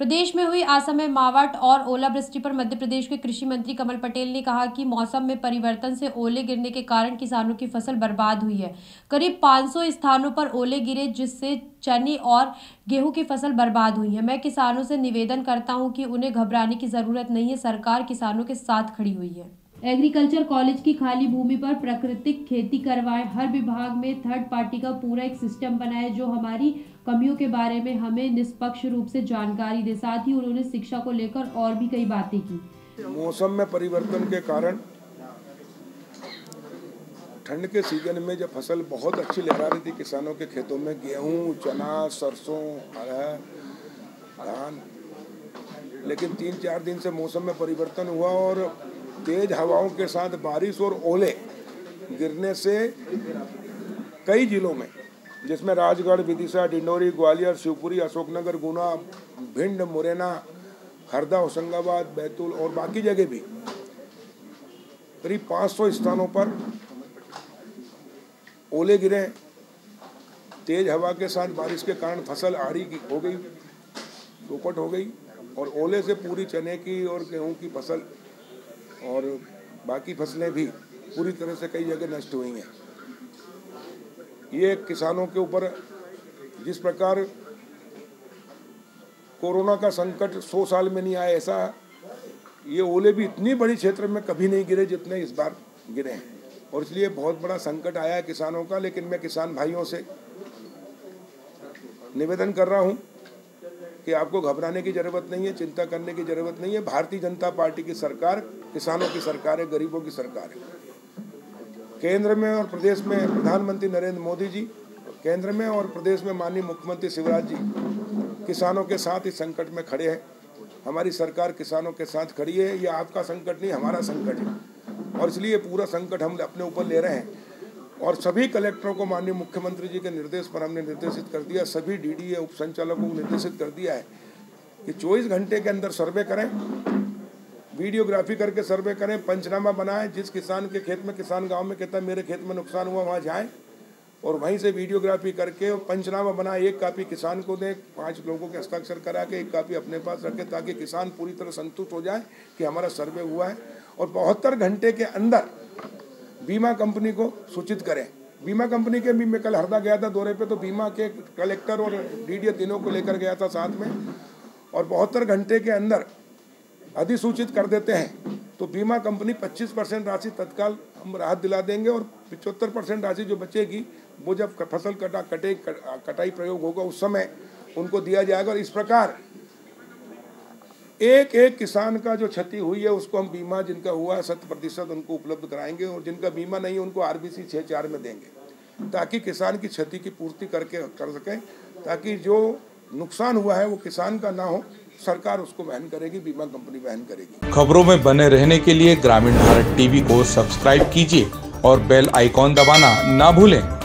प्रदेश में हुई असमय मावट और ओलावृष्टि पर मध्य प्रदेश के कृषि मंत्री कमल पटेल ने कहा कि मौसम में परिवर्तन से ओले गिरने के कारण किसानों की फ़सल बर्बाद हुई है। करीब 500 स्थानों पर ओले गिरे, जिससे चने और गेहूँ की फ़सल बर्बाद हुई है। मैं किसानों से निवेदन करता हूँ कि उन्हें घबराने की ज़रूरत नहीं है। सरकार किसानों के साथ खड़ी हुई है। एग्रीकल्चर कॉलेज की खाली भूमि पर प्राकृतिक खेती करवाएँ। हर विभाग में थर्ड पार्टी का पूरा एक सिस्टम बनाए, जो हमारी कमियों के बारे में हमें निष्पक्ष रूप से जानकारी दे। साथ ही उन्होंने शिक्षा को लेकर और भी कई बातें की। मौसम में परिवर्तन के कारण ठंड के सीज़न में जब फ़सल बहुत अच्छी लहरा रही थी, किसानों के खेतों में गेहूँ, चना, सरसों धान, लेकिन तीन चार दिन से मौसम में परिवर्तन हुआ और तेज हवाओं के साथ बारिश और ओले गिरने से कई जिलों में जिसमें राजगढ़, विदिशा, डिंडोरी, ग्वालियर, शिवपुरी, अशोकनगर, गुना, भिंड, मुरैना, हरदा, होशंगाबाद, बैतूल और बाकी जगह भी करीब 500 स्थानों पर ओले गिरे। तेज हवा के साथ बारिश के कारण फ़सल आड़ी हो गई चौपट हो गई और ओले से पूरी चने की और गेहूँ की फ़सल और बाकी फ़सलें भी पूरी तरह से कई जगह नष्ट हुई हैं। ये किसानों के ऊपर जिस प्रकार कोरोना का संकट सौ साल में नहीं आया, ऐसा ये ओले भी इतनी बड़ी क्षेत्र में कभी नहीं गिरे जितने इस बार गिरे हैं। और इसलिए बहुत बड़ा संकट आया है किसानों का, लेकिन मैं किसान भाइयों से निवेदन कर रहा हूँ कि आपको घबराने की ज़रूरत नहीं है, चिंता करने की ज़रूरत नहीं है। भारतीय जनता पार्टी की सरकार किसानों की सरकार है, गरीबों की सरकार है। केंद्र में और प्रदेश में प्रधानमंत्री नरेंद्र मोदी जी, केंद्र में और प्रदेश में माननीय मुख्यमंत्री शिवराज जी, किसानों के साथ इस संकट में खड़े हैं। हमारी सरकार किसानों के साथ खड़ी है, ये आपका संकट नहीं, हमारा संकट है। और इसलिए पूरा संकट हम अपने ऊपर ले रहे हैं। और सभी कलेक्टरों को माननीय मुख्यमंत्री जी के निर्देश पर हमने निर्देशित कर दिया, सभी डीडीए उप संचालकों को निर्देशित कर दिया है कि 24 घंटे के अंदर सर्वे करें। वीडियोग्राफी करके सर्वे करें, पंचनामा बनाएँ, जिस किसान के खेत में, किसान गाँव में कहता है मेरे खेत में नुकसान हुआ, वहाँ जाएँ और वहीं से वीडियोग्राफी करके पंचनामा बनाए। एक कापी किसान को दें, पाँच लोगों के हस्ताक्षर करा के एक कापी अपने पास रखें, ताकि किसान पूरी तरह संतुष्ट हो जाए कि हमारा सर्वे हुआ है और बहत्तर घंटे के अंदर बीमा कंपनी को सूचित करें। बीमा कंपनी के भी मैं कल हरदा गया था दौरे पे तो बीमा के कलेक्टर और डीडीए तीनों को लेकर गया था साथ में और बहत्तर घंटे के अंदर अधिसूचित कर देते हैं तो बीमा कंपनी 25 परसेंट राशि तत्काल हम राहत दिला देंगे और पिचहत्तर परसेंट राशि जो बचेगी, वो जब फ़सल कटा, कटे कटाई प्रयोग होगा, उस समय उनको दिया जाएगा। और इस प्रकार एक एक किसान का जो क्षति हुई है, उसको हम बीमा जिनका हुआ है, शत प्रतिशत उनको उपलब्ध कराएँगे और जिनका बीमा नहीं है, उनको आरबीसी छः चार में देंगे, ताकि किसान की क्षति की पूर्ति करके, कर सकें, ताकि जो नुकसान हुआ है, वो किसान का ना हो। सरकार उसको वहन करेगी, बीमा कंपनी वहन करेगी। खबरों में बने रहने के लिए ग्रामीण भारत टीवी को सब्सक्राइब कीजिए और बेल आइकॉन दबाना ना भूलें।